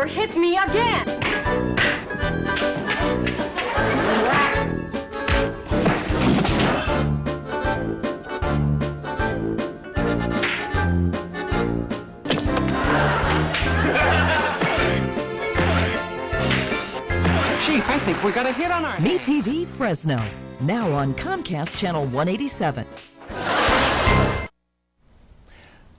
tractor hit me again. Chief, I think we got a hit on our Me. TV Fresno, now on Comcast Channel 187.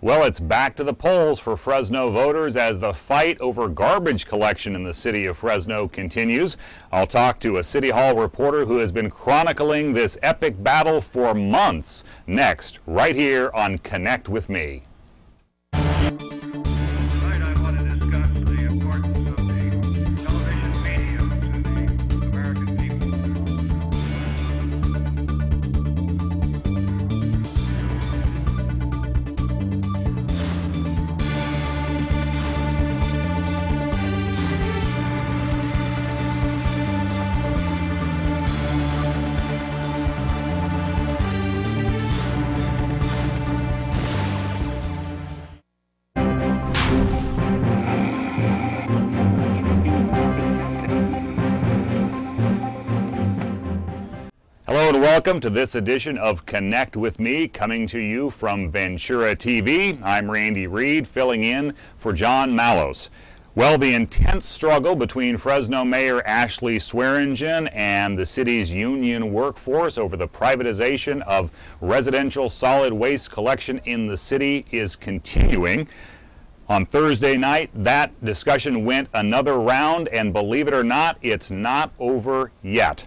Well, it's back to the polls for Fresno voters as the fight over garbage collection in the city of Fresno continues. I'll talk to a City Hall reporter who has been chronicling this epic battle for months. Next, right here on Connect with Me. Welcome to this edition of Connect with Me, coming to you from Ventura TV. I'm Randy Reed, filling in for John Mallos. Well, the intense struggle between Fresno Mayor Ashley Swearengin and the city's union workforce over the privatization of residential solid waste collection in the city is continuing. On Thursday night, that discussion went another round, and believe it or not, it's not over yet.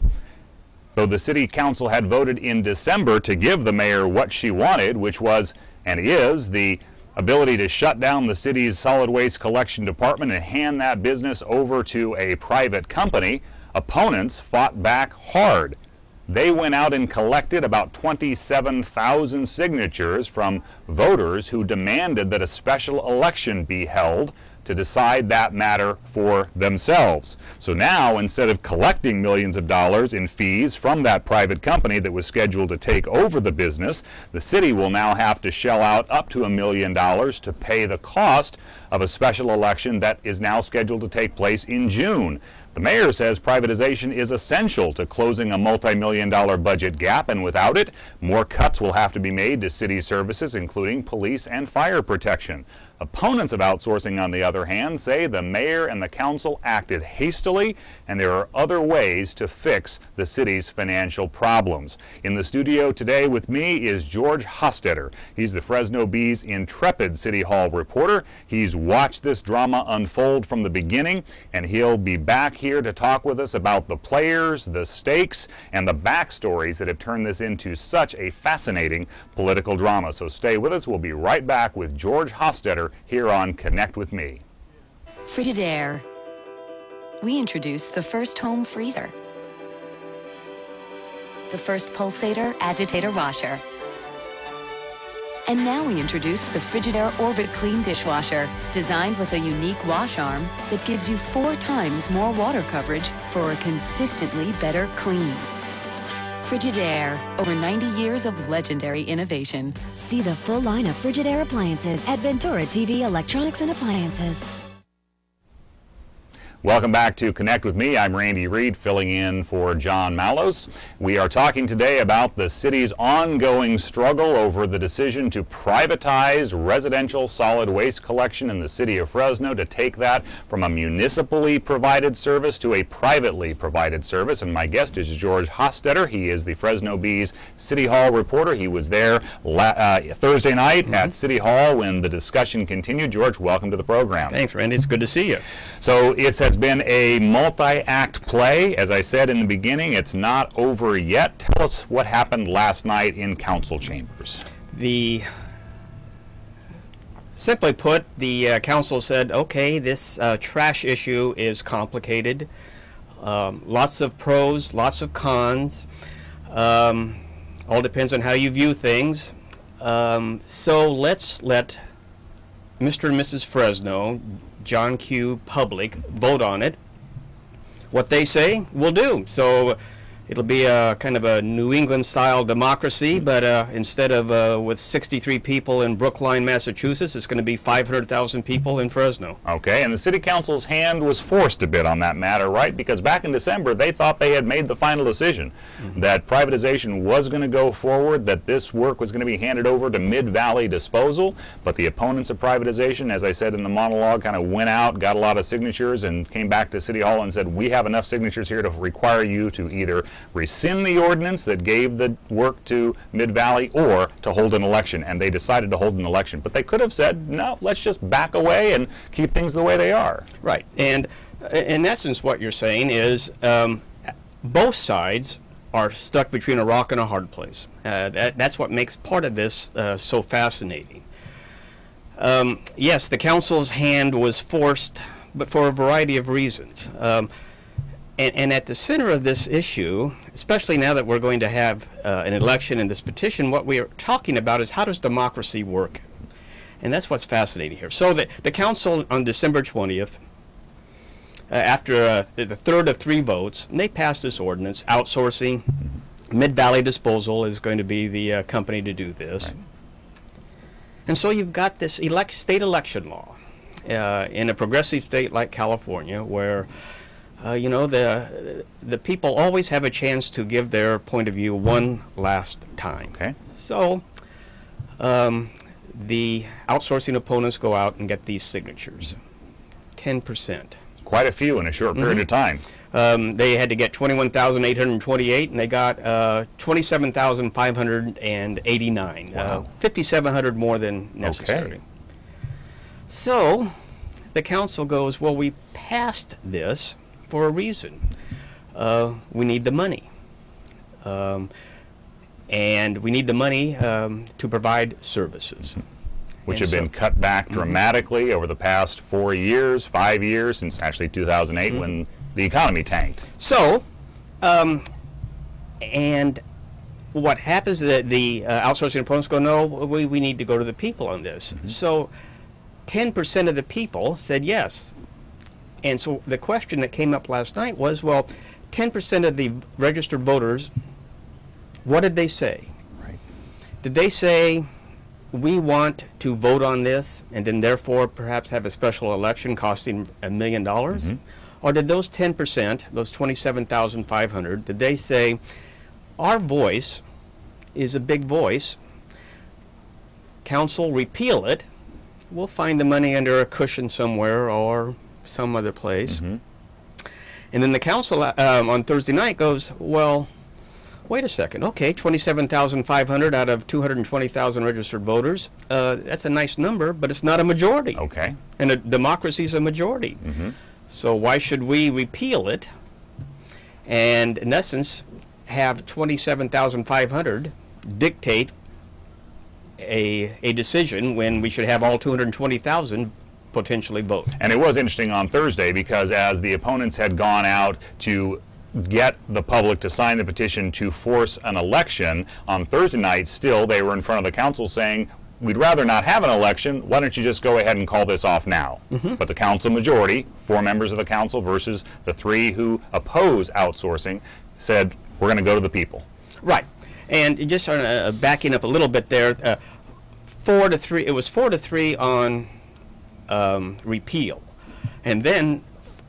Though the city council had voted in December to give the mayor what she wanted, which was and is the ability to shut down the city's solid waste collection department and hand that business over to a private company, opponents fought back hard. They went out and collected about 27,000 signatures from voters who demanded that a special election be held to decide that matter for themselves. So now, instead of collecting millions of dollars in fees from that private company that was scheduled to take over the business, the city will now have to shell out up to a million dollars to pay the cost of a special election that is now scheduled to take place in June. The mayor says privatization is essential to closing a multi-million dollar budget gap, and without it, more cuts will have to be made to city services, including police and fire protection. Opponents of outsourcing, on the other hand, say the mayor and the council acted hastily and there are other ways to fix the city's financial problems. In the studio today with me is George Hostetter. He's the Fresno Bee's intrepid City Hall reporter. He's watched this drama unfold from the beginning and he'll be back here to talk with us about the players, the stakes, and the backstories that have turned this into such a fascinating political drama. So stay with us. We'll be right back with George Hostetter here on Connect with Me. Frigidaire. We introduce the first home freezer, the first pulsator agitator washer, and now we introduce the Frigidaire Orbit Clean dishwasher, designed with a unique wash arm that gives you four times more water coverage for a consistently better clean. Frigidaire, over 90 years of legendary innovation. See the full line of Frigidaire appliances at Ventura TV Electronics and Appliances. Welcome back to Connect with Me. I'm Randy Reed, filling in for John Mallows. We are talking today about the city's ongoing struggle over the decision to privatize residential solid waste collection in the city of Fresno to take that from a municipally provided service to a privately provided service. And my guest is George Hostetter. He is the Fresno Bee's City Hall reporter. He was there la- uh, Thursday night at City Hall when the discussion continued. George, welcome to the program. Thanks, Randy. It's good to see you. So it has been a multi-act play. As I said in the beginning, it's not over yet. Tell us what happened last night in council chambers. The simply put, the uh, council said, "Okay, this uh, trash issue is complicated. Um, lots of pros, lots of cons. Um, all depends on how you view things. Um, so let's let Mr. and Mrs. Fresno, John Q. Public, vote on it. What they say, we'll do." So It'll be a kind of a New England style democracy, but uh, instead of uh, with 63 people in Brookline, Massachusetts, it's going to be 500,000 people in Fresno. Okay, and the city council's hand was forced a bit on that matter, right? Because back in December, they thought they had made the final decision that privatization was going to go forward, that this work was going to be handed over to Mid Valley Disposal. But the opponents of privatization, as I said in the monologue, kind of went out, got a lot of signatures, and came back to City Hall and said, We have enough signatures here to require you to either rescind the ordinance that gave the work to Mid Valley or to hold an election. And they decided to hold an election. But they could have said, No, let's just back away and keep things the way they are. Right. And uh, in essence, what you're saying is um, both sides are stuck between a rock and a hard place. Uh, that, that's what makes part of this uh, so fascinating. Um, yes, the council's hand was forced, but for a variety of reasons. Um, and, and at the center of this issue, especially now that we're going to have uh, an election in this petition, what we are talking about is how does democracy work? And that's what's fascinating here. So the, the council on December 20th, uh, after uh, the third of three votes, they passed this ordinance outsourcing. Mid Valley Disposal is going to be the uh, company to do this. And so you've got this elect, state election law uh, in a progressive state like California where uh, you know the the people always have a chance to give their point of view one last time. Okay? So um, the outsourcing opponents go out and get these signatures. 10%. Quite a few in a short period of time. Um, they had to get 21,828 and they got uh, 27,589. Uh, Wow. 5,700 more than necessary. Okay. So the council goes, well, we passed this for a reason. Uh, we need the money. Um, and we need the money um, to provide services. which And have been cut back dramatically over the past four years, five years, since actually 2008 Mm-hmm. when the economy tanked. So, um, and what happens is that the uh, outsourcing opponents go, no, we, we need to go to the people on this. So, 10% of the people said yes. And so the question that came up last night was, well, 10% of the registered voters, what did they say? Right. Did they say, we want to vote on this and then therefore perhaps have a special election costing a million dollars? Mm-hmm. Or did those 10%, those 27,500, did they say, our voice is a big voice, council repeal it, we'll find the money under a cushion somewhere or some other place. And then the council um, on Thursday night goes, well, wait a second. Okay, 27,500 out of 220,000 registered voters. Uh, that's a nice number, but it's not a majority. Okay. And a democracy is a majority. So why should we repeal it and, in essence, have 27,500 dictate a, a decision when we should have all 220,000 potentially vote? And it was interesting on Thursday because as the opponents had gone out to get the public to sign the petition to force an election, on Thursday night still they were in front of the council saying, we'd rather not have an election, why don't you just go ahead and call this off now? But the council majority, four members of the council versus the three who oppose outsourcing, said, we're going to go to the people. Right. And just on, uh, backing up a little bit there, uh, four to three. It was four to three on um, repeal, and then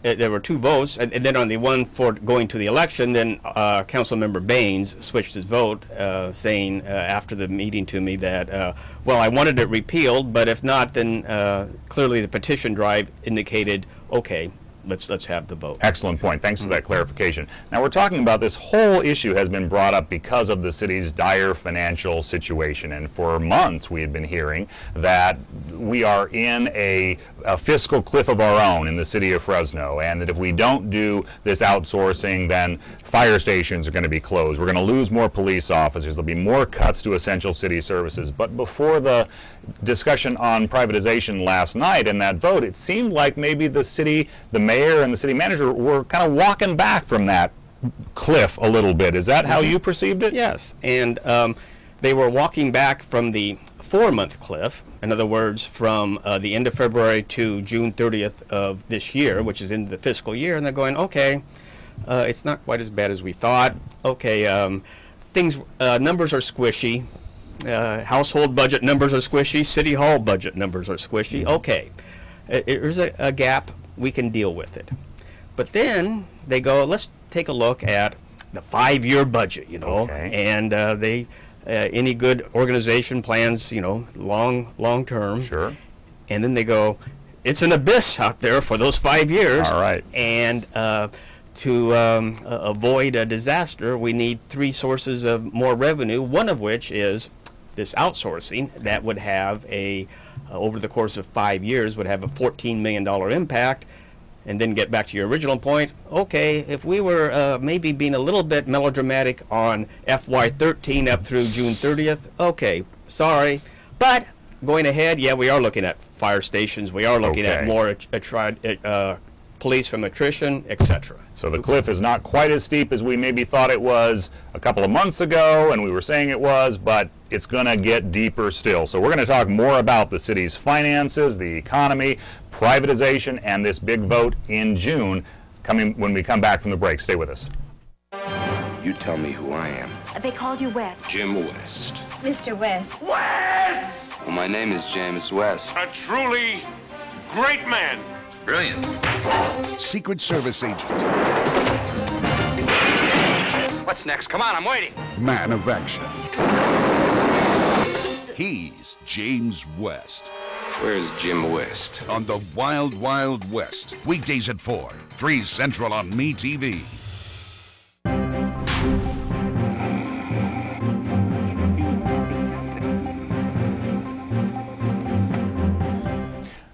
uh, there were two votes, and, and then on the one for going to the election, then uh, Councilmember Baines switched his vote, uh, saying uh, after the meeting to me that, uh, well, I wanted it repealed, but if not, then uh, clearly the petition drive indicated, okay, let's let's have the vote. Excellent point. Thanks for that clarification. Now, we're talking about this whole issue has been brought up because of the city's dire financial situation. And for months, we had been hearing that we are in a, a fiscal cliff of our own in the city of Fresno, and that if we don't do this outsourcing, then fire stations are going to be closed. We're going to lose more police officers. There'll be more cuts to essential city services. But before the discussion on privatization last night and that vote, it seemed like maybe the city, the mayor, and the city manager were kind of walking back from that cliff a little bit. Is that how you perceived it? Yes, and um, they were walking back from the four-month cliff. In other words, from uh, the end of February to June 30th of this year, which is in the fiscal year, and they're going, okay, uh, it's not quite as bad as we thought. Okay, um, things, uh, numbers are squishy. Uh, household budget numbers are squishy. City hall budget numbers are squishy. Okay, there's a, a gap. We can deal with it. But then they go, let's take a look at the five-year budget, you know, Okay. and uh, they, uh, any good organization plans, you know, long, long term. Sure. And then they go, it's an abyss out there for those five years. All right. And uh, to um, avoid a disaster, we need three sources of more revenue. One of which is this outsourcing that would have a, uh, over the course of five years, would have a $14 million impact. And then get back to your original point. Okay, if we were uh, maybe being a little bit melodramatic on FY13 up through June 30th, okay, sorry. But going ahead, yeah, we are looking at fire stations. We are looking at more attri- uh, police from attrition, etc. So the cliff is not quite as steep as we maybe thought it was a couple of months ago, and we were saying it was, but it's going to get deeper still. So we're going to talk more about the city's finances, the economy, privatization, and this big vote in June coming when we come back from the break. Stay with us. You tell me who I am. Uh, they called you West. Jim West. Mr. West. West! Well, my name is James West. A truly great man. Brilliant. Secret Service agent, What's next? Come on, I'm waiting. man of action. He's James West Where's Jim West? on the Wild Wild West. Weekdays at 4, 3 Central on Me TV.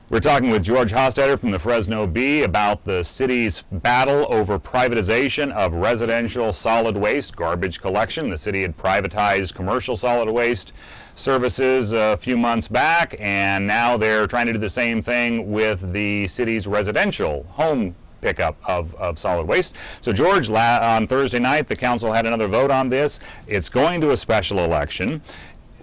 We're talking with George Hostetter from the Fresno Bee about the city's battle over privatization of residential solid waste garbage collection. The city had privatized commercial solid waste services a few months back, and now they're trying to do the same thing with the city's residential home pickup of, of solid waste. So, George, on Thursday night, the council had another vote on this. It's going to a special election.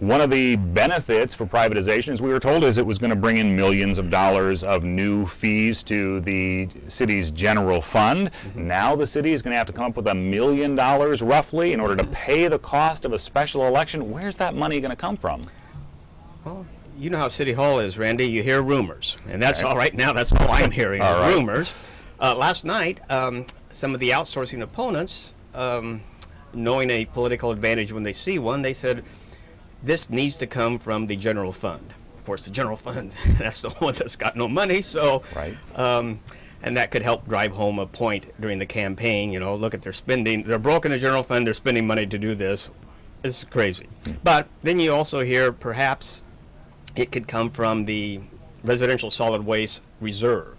One of the benefits for privatization, as we were told, is it was going to bring in millions of dollars of new fees to the city's general fund. Now the city is going to have to come up with a million dollars roughly in order to pay the cost of a special election. Where's that money going to come from? Well, you know how City Hall is, Randy. You hear rumors, and that's Okay. all right now. That's all I'm hearing All right. rumors. Uh, last night, um, some of the outsourcing opponents, um, knowing a political advantage when they see one, they said this needs to come from the general fund. Of course, the general fund that's the one that's got no money, so Right. um, and that could help drive home a point during the campaign. You know, look at their spending. They're broke in the general fund. They're spending money to do this. It's crazy. But then you also hear perhaps it could come from the residential solid waste reserve.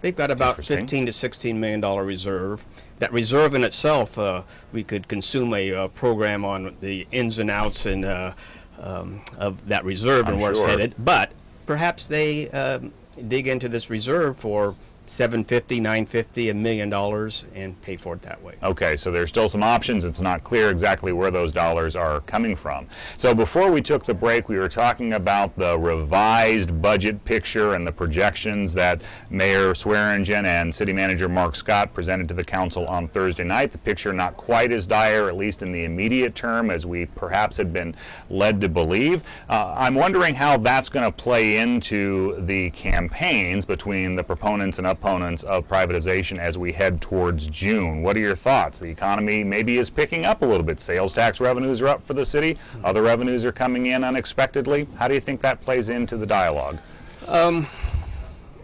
They've got about Interesting. 15 to 16 million dollar reserve. That reserve in itself, uh, we could consume a uh, program on the ins and outs and uh, um, of that reserve and I'm where sure. it's headed. But perhaps they um, dig into this reserve for 750, 950, a million dollars and pay for it that way. Okay, so there's still some options. It's not clear exactly where those dollars are coming from. So before we took the break, we were talking about the revised budget picture and the projections that Mayor Swearengin and City Manager Mark Scott presented to the council on Thursday night. The picture not quite as dire, at least in the immediate term, as we perhaps had been led to believe. Uh, I'm wondering how that's going to play into the campaigns between the proponents and opponents of privatization as we head towards June. What are your thoughts? The economy maybe is picking up a little bit. Sales tax revenues are up for the city. Other revenues are coming in unexpectedly. How do you think that plays into the dialogue?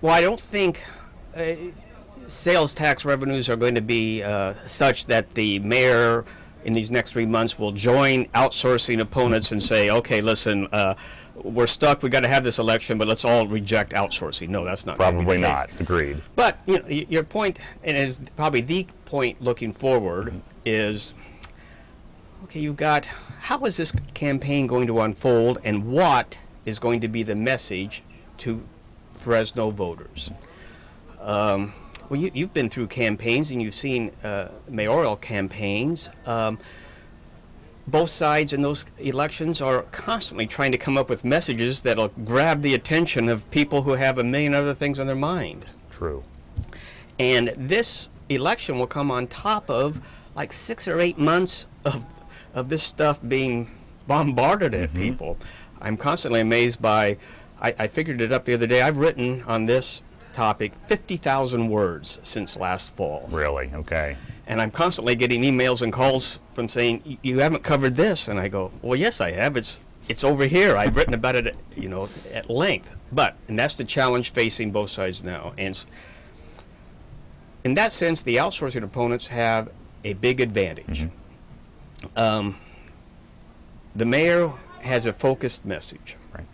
Well, I don't think uh, sales tax revenues are going to be uh, such that the mayor in these next three months will join outsourcing opponents and say, okay, listen, uh, we're stuck. We got to have this election, but let's all reject outsourcing. No, that's not Probably not. Agreed. But you know, your point, and is probably the point looking forward, is okay. You've got how is this campaign going to unfold, and what is going to be the message to Fresno voters? Um, well, you, you've been through campaigns and you've seen uh, mayoral campaigns. Um, both sides in those elections are constantly trying to come up with messages that'll grab the attention of people who have a million other things on their mind. True. And this election will come on top of like six or eight months of of this stuff being bombarded at mm-hmm. people. I'm constantly amazed by. I, I figured it up the other day. I've written on this topic 50,000 words since last fall. Really? Okay. And I'm constantly getting emails and calls from saying, "You haven't covered this," and I go, "Well, yes, I have. It's it's over here. I've written about it, you know, at length." But and that's the challenge facing both sides now. And in that sense, the outsourcing opponents have a big advantage. Um, the mayor has a focused message. Right.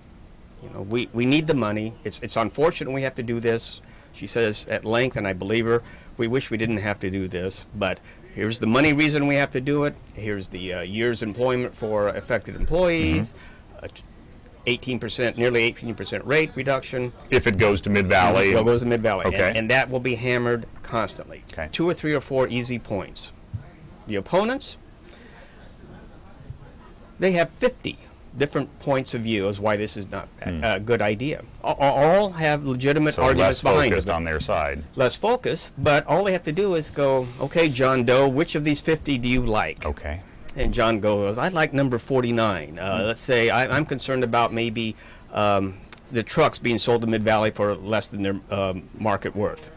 You know, we, we need the money. It's it's unfortunate we have to do this. She says at length, and I believe her. We wish we didn't have to do this, but here's the money reason we have to do it. Here's the uh, year's employment for affected employees. uh, 18%, nearly 18% rate reduction. If it goes to Mid Valley. Well, it goes to Mid Valley, Okay. and, and that will be hammered constantly. Okay. Two or three or four easy points. The opponents, they have 50 different points of view as why this is not a, a good idea. A- a- All have legitimate Hmm. so arguments less behind focused it. on their side. Less focus, but all they have to do is go, okay, John Doe, which of these 50 do you like? Okay. And John goes, I like number 49. Uh, let's say I, I'm concerned about maybe um, the trucks being sold to Mid Valley for less than their um, market worth.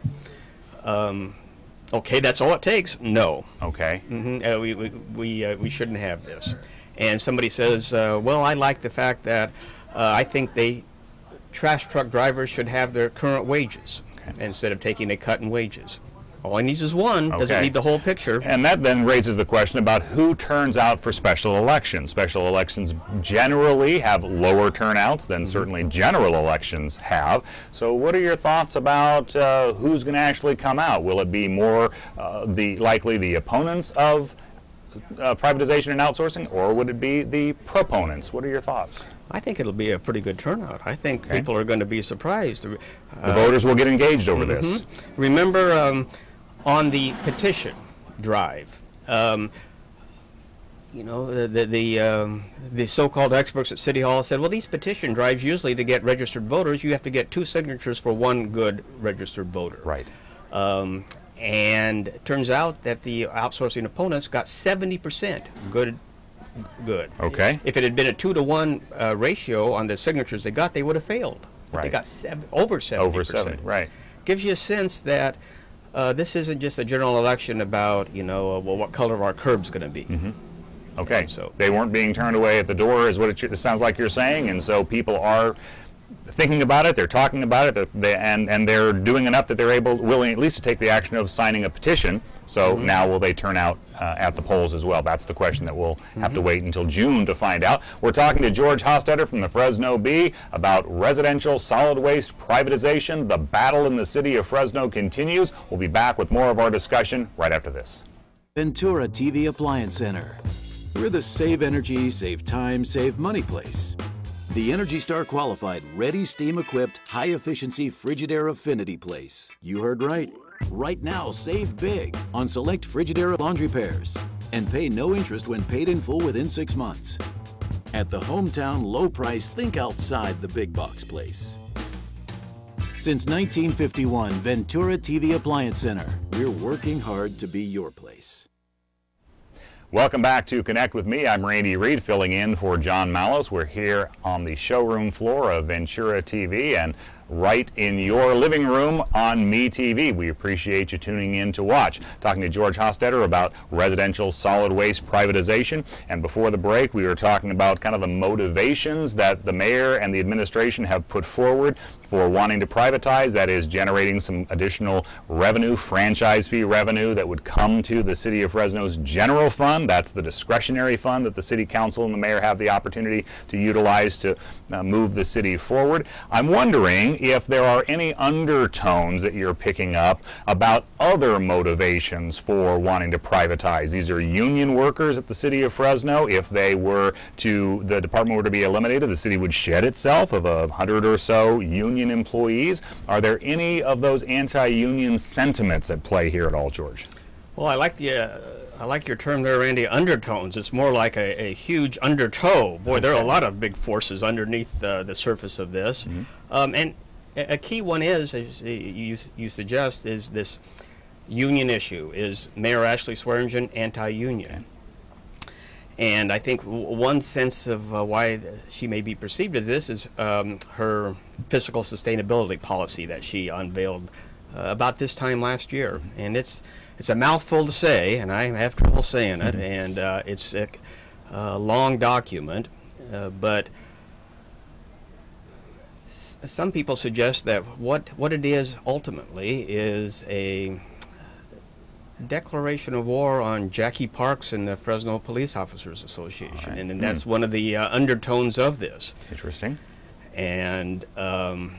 Um, okay, that's all it takes? No. Okay. hmm Uh, we we, we, uh, we shouldn't have this. And somebody says, uh, well, I like the fact that uh, I think they trash truck drivers should have their current wages instead of taking a cut in wages. All he needs is one. Doesn't need the whole picture. And that then raises the question about who turns out for special elections. Special elections generally have lower turnouts than Mm-hmm. certainly general elections have. So, what are your thoughts about uh, who's going to actually come out? Will it be more uh, the likely the opponents of uh, privatization and outsourcing, or would it be the proponents? What are your thoughts? I think it'll be a pretty good turnout. I think Okay. people are going to be surprised. Uh, The voters will get engaged over this. mhm. Remember um, on the petition drive, um, you know, the the the, um, the so-called experts at City Hall said, well, these petition drives usually to get registered voters, you have to get two signatures for one good registered voter. Right. And it turns out that the outsourcing opponents got 70% good. Good. Okay. If it had been a two to one uh, ratio on the signatures they got, they would have failed. But they got seven, over 70%. Over 70, right. Gives you a sense that uh, this isn't just a general election about, you know, uh, well, what color of our curb's going to be. Mm-hmm. Okay. so- they weren't being turned away at the door, is what it, it sounds like you're saying, and so people are thinking about it. They're talking about it, they, and and they're doing enough that they're able, willing at least to take the action of signing a petition. So Mm-hmm. now will they turn out uh, at the polls as well? That's the question that we'll have Mm-hmm. to wait until June to find out. We're talking to George Hostetter from the Fresno Bee about residential solid waste privatization. The battle in the city of Fresno continues. We'll be back with more of our discussion right after this. Ventura TV Appliance Center. We're the save energy, save time, save money place. The Energy Star qualified, ready steam equipped, high efficiency Frigidaire affinity place. You heard right. Right now, save big on select Frigidaire laundry pairs and pay no interest when paid in full within six months. At the hometown low price, think outside the big box place. Since 1951, Ventura TV Appliance Center. We're working hard to be your place. Welcome back to Connect with Me. I'm Randy Reed, filling in for John Mallows. We're here on the showroom floor of Ventura TV and right in your living room on Me TV. We appreciate you tuning in to watch. Talking to George Hostetter about residential solid waste privatization. And before the break, we were talking about kind of the motivations that the mayor and the administration have put forward for wanting to privatize. That is generating some additional revenue, franchise fee revenue that would come to the city of Fresno's general fund. That's the discretionary fund that the city council and the mayor have the opportunity to utilize to uh, move the city forward. I'm wondering if there are any undertones that you're picking up about other motivations for wanting to privatize. These are union workers at the city of Fresno. If they were to, the department were to be eliminated, the city would shed itself of a hundred or so union employees. Are there any of those anti-union sentiments at play here at all, George? Well, I like the. Uh, I like your term there, Randy. Undertones. It's more like a, a huge undertow. Boy, there are a lot of big forces underneath the, the surface of this, um, and a key one is, as you you suggest, is this union issue. Is Mayor Ashley Swearengin anti-union? And I think w- one sense of uh, why th- she may be perceived as this is um, her fiscal sustainability policy that she unveiled uh, about this time last year. And it's it's a mouthful to say, and I have trouble saying it. And uh, it's a, a long document, uh, but some people suggest that what what it is ultimately is a declaration of war on Jackie Parks and the Fresno Police Officers Association, and, and that's one of the uh, undertones of this. Interesting. And um,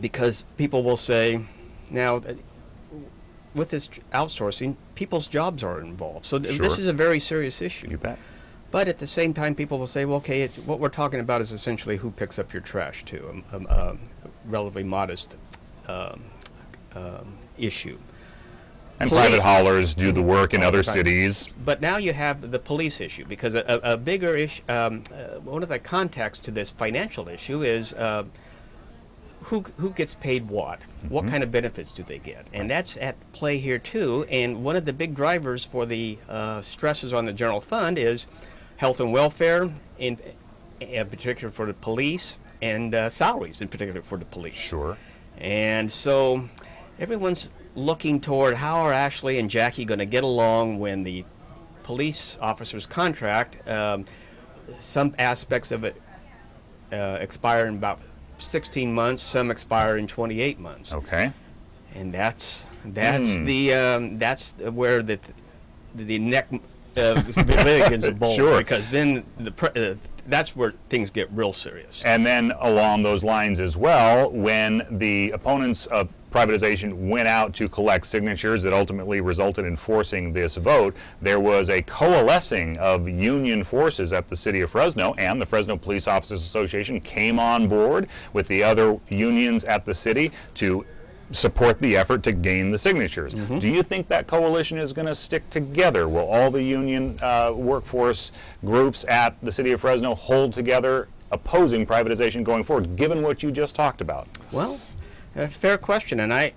because people will say, now, uh, with this outsourcing, people's jobs are involved. So th- this is a very serious issue. You bet. But at the same time, people will say, well, okay, it, what we're talking about is essentially who picks up your trash, too, a, a, a relatively modest um, um, issue. And Police- private haulers do the work in other cities. But now you have the police issue because a, a, bigger issue, um, uh, one of the contexts to this financial issue is uh, who who gets paid what, what Mhm. kind of benefits do they get, and that's at play here too. And one of the big drivers for the uh, stresses on the general fund is health and welfare, in, in particular for the police, and uh, salaries in particular for the police. Sure. And so everyone's looking toward how are Ashley and Jackie going to get along when the police officer's contract, um, some aspects of it uh, expire in about 16 months, some expire in 28 months. Okay. And that's that's Hmm. the um, that's where the the neck uh, to bulge Sure. because then the uh, that's where things get real serious. And then along those lines as well, when the opponents of privatization went out to collect signatures that ultimately resulted in forcing this vote, there was a coalescing of union forces at the city of Fresno, and the Fresno Police Officers Association came on board with the other unions at the city to support the effort to gain the signatures. Mm-hmm. Do you think that coalition is going to stick together? Will all the union uh, workforce groups at the city of Fresno hold together opposing privatization going forward, given what you just talked about? Well, a fair question, and I,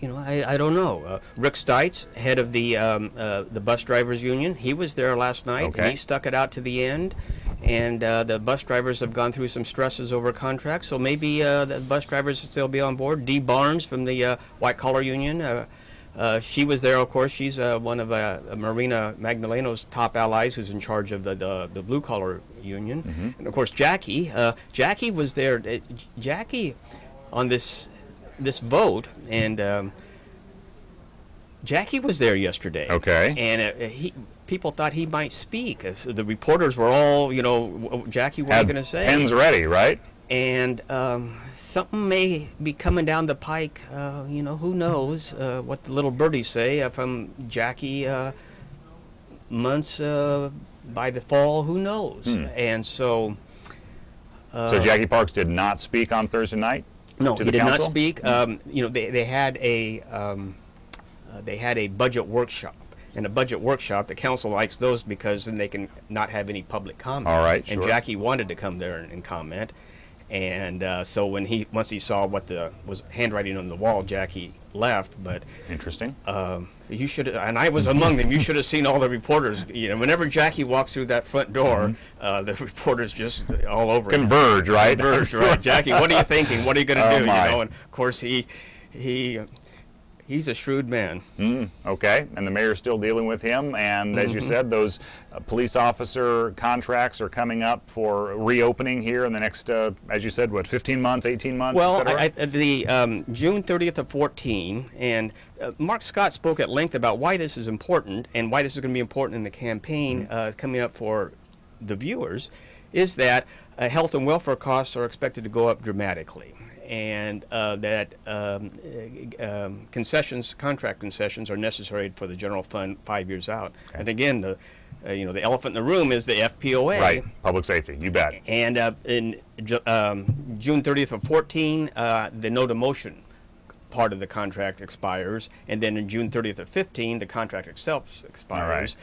you know, I, I don't know. Uh, Rick Stites, head of the um, uh, the bus drivers union, he was there last night, Okay. and he stuck it out to the end. And uh, the bus drivers have gone through some stresses over contracts, so maybe uh, the bus drivers will still be on board. Dee Barnes from the uh, White Collar Union. Uh, uh, she was there, of course. She's uh, one of uh, Marina Magdaleno's top allies, who's in charge of the the, the blue collar union, Mm-hmm. and of course Jackie. Uh, Jackie was there. Uh, Jackie, on this this vote, and um, Jackie was there yesterday. Okay. And uh, he people thought he might speak. The reporters were all, you know, Jackie, what are you going to say? pens ready, right? and um, something may be coming down the pike. Uh, you know, who knows uh, what the little birdies say uh, from Jackie uh, months uh, by the fall. Who knows? Hmm. And so. Uh, so Jackie Parks did not speak on Thursday night. no, he did not speak. Um, you know, they, they had a um, they had a budget workshop. And a budget workshop, the council likes those because then they can not have any public comment. All right, And sure. Jackie wanted to come there and, and comment. And uh, so when he once he saw what the was handwriting on the wall, Jackie left. But Interesting. um, you should, and I was among them. You should have seen all the reporters. You know, whenever Jackie walks through that front door, uh, the reporters just all over. him. Converge, right? Converge, right? Jackie, what are you thinking? What are you going to Oh, do? my. You know, and of course he, he, he's a shrewd man. Mm, okay, and the mayor's still dealing with him. And as Mm-hmm. you said, those uh, police officer contracts are coming up for reopening here in the next, uh, as you said, what, 15 months, 18 months? Well? I, I, the um, June 30th of 14, and uh, Mark Scott spoke at length about why this is important and why this is going to be important in the campaign Mm-hmm. uh, coming up for the viewers, is that uh, health and welfare costs are expected to go up dramatically. And uh, that um, uh, um, concessions, contract concessions, are necessary for the general fund five years out. And again, the uh, you know the elephant in the room is the FPOA. right, public safety, you bet. And uh, in um, June 30th of 14, uh, the no demotion part of the contract expires, and then in June 30th of 15, the contract itself expires.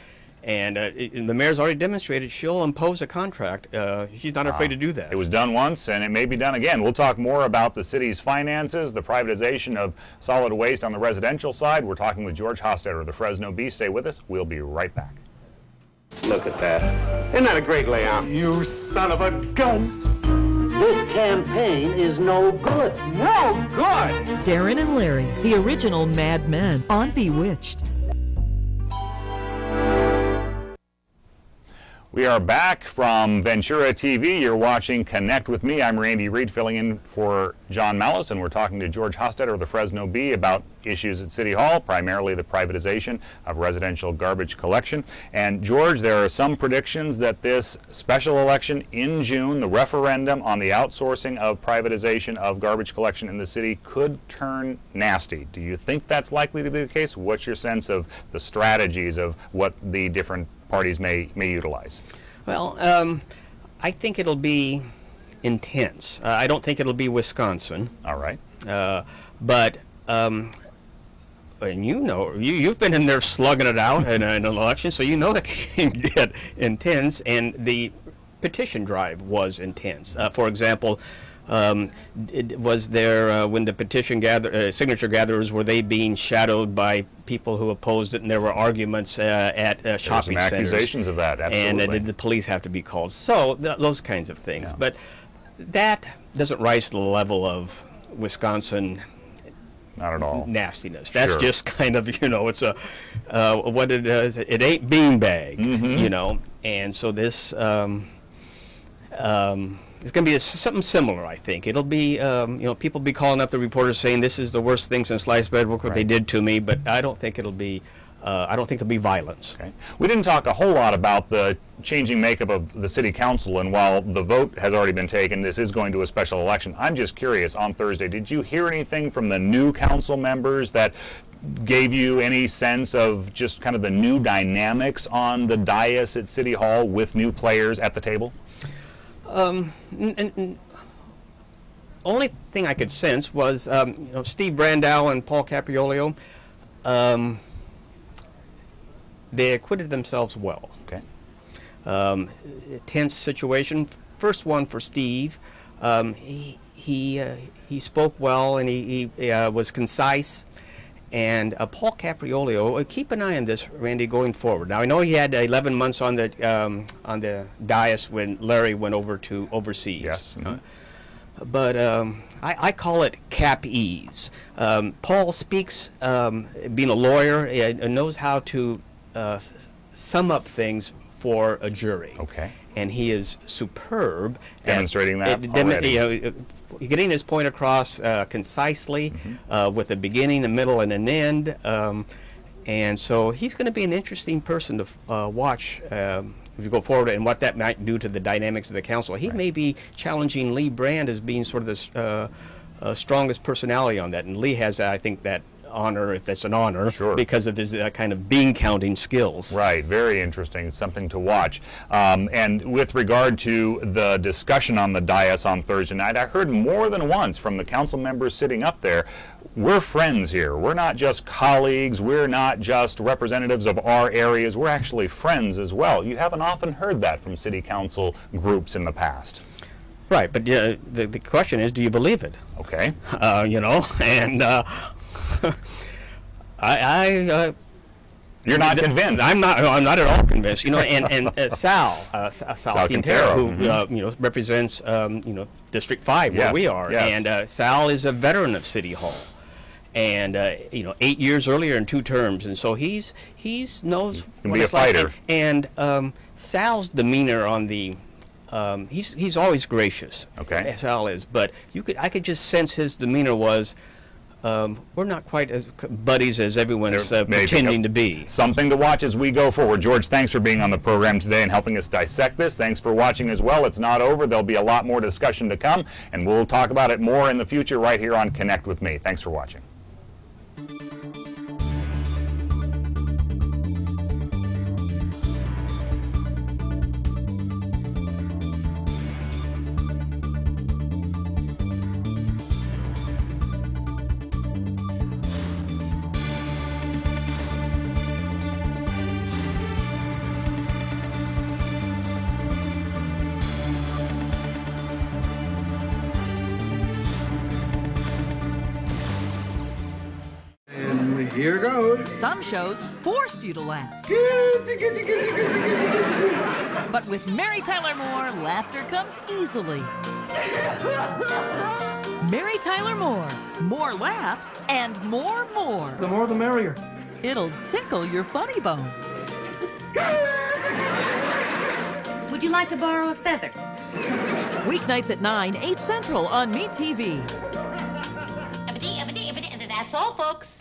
And uh, it, and the mayor's already demonstrated she'll impose a contract. Uh, she's not afraid to do that. It was done once and it may be done again. We'll talk more about the city's finances, the privatization of solid waste on the residential side. We're talking with George Hostetter of the Fresno Bee. Stay with us. We'll be right back. Look at that. Isn't that a great layout? You son of a gun. This campaign is no good. No good! Darrin and Larry, the original Mad Men on Bewitched. We are back from Ventura TV. You're watching Connect with Me. I'm Randy Reed, filling in for John Mallos, and we're talking to George Hostetter of the Fresno Bee about issues at City Hall, primarily the privatization of residential garbage collection. And George, there are some predictions that this special election in June, the referendum on the outsourcing of privatization of garbage collection in the city, could turn nasty. Do you think that's likely to be the case? What's your sense of the strategies of what the different parties may may utilize? Well, um, I think it'll be intense. Uh, I don't think it'll be Wisconsin. All right. Uh, but um, and you know, you you've been in there slugging it out in, an election, so you know it can get intense. And the petition drive was intense. Uh, for example. Um, it, was there uh, when the petition gather uh, signature gatherers were they being shadowed by people who opposed it, and there were arguments uh, at uh, shopping some centers. accusations of that, absolutely. And uh, did the police have to be called? So th- those kinds of things. But that doesn't rise to the level of Wisconsin Not at all. nastiness. That's Sure. just kind of you know it's a uh, what it is. It ain't beanbag, Mhm. you know. And so this um, um, it's going to be a, something similar, I think. It'll be um, you know people be calling up the reporters saying this is the worst thing since sliced bread. Look what they did to me. But I don't think it'll be. Uh, I don't think there'll be violence. Okay. We didn't talk a whole lot about the changing makeup of the city council, and while the vote has already been taken, this is going to a special election. I'm just curious, on Thursday, did you hear anything from the new council members that gave you any sense of just kind of the new dynamics on the dais at City Hall with new players at the table? Um, only thing I could sense was um, you know Steve Brandau and Paul Caprioglio. Um, they acquitted themselves well. Okay. Um, tense situation. First one for Steve. Um, he he uh, he spoke well and he, he uh, was concise. And uh, Paul Caprioglio, uh, keep an eye on this, Randy, going forward. Now I know he had 11 months on the um, on the dais when Larry went over to overseas. Yes. Uh, but um, I, I call it cap ease. Um, Paul speaks, um, being a lawyer, uh, knows how to uh, sum up things for a jury. Okay. And he is superb. at- Demonstrating that already. you know, getting his point across uh, concisely, Mm-hmm. uh, with a beginning, a middle, and an end. Um, and so he's going to be an interesting person to uh, watch um, if you go forward and what that might do to the dynamics of the council. He may be challenging Lee Brand as being sort of the uh, uh, strongest personality on that. And Lee has, I think, that honor, if that's an honor, Sure. because of his uh, kind of bean counting skills. Right, very interesting, something to watch. Um, and with regard to the discussion on the dais on Thursday night, I heard more than once from the council members sitting up there, we're friends here. We're not just colleagues, we're not just representatives of our areas, we're actually friends as well. You haven't often heard that from city council groups in the past. Right, but uh, the, the question is, do you believe it? Okay. Uh, you know, and uh, I, I uh, You're not convinced. I'm not. no, I'm not at all convinced. You know, and and uh, Sal, uh, Sal, Sal Quintero, who uh, you know represents um, you know District Five where Yes, we are, yes. and uh, Sal is a veteran of City Hall. And uh, you know, eight years earlier in two terms, and so he's he's knows can what be a it's like. fighter. And um, Sal's demeanor on the um, he's he's always gracious. Okay. Sal is, but you could I could just sense his demeanor was. Um, we're not quite as buddies as everyone's uh, pretending to be. Something to watch as we go forward. George, thanks for being on the program today and helping us dissect this. Thanks for watching as well. It's not over. There'll be a lot more discussion to come, and we'll talk about it more in the future right here on Connect with Me. Thanks for watching. Here goes. Some shows force you to laugh. But with Mary Tyler Moore, laughter comes easily. Mary Tyler Moore. More laughs and more more. The more the merrier. It'll tickle your funny bone. Would you like to borrow a feather? Weeknights at 9, 8 Central on MeTV. That's all, folks.